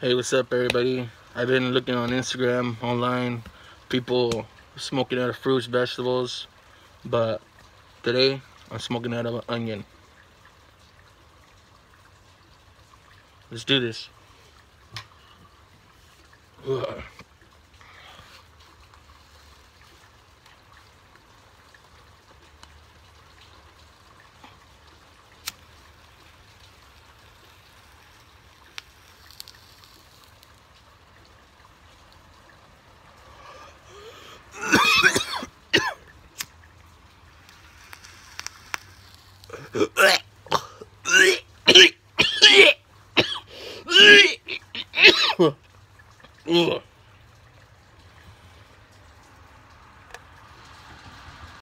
Hey, what's up, everybody? I've been looking on Instagram, online, people smoking out of fruits, vegetables, but today I'm smoking out of an onion. Let's do this. Ugh. Ugh.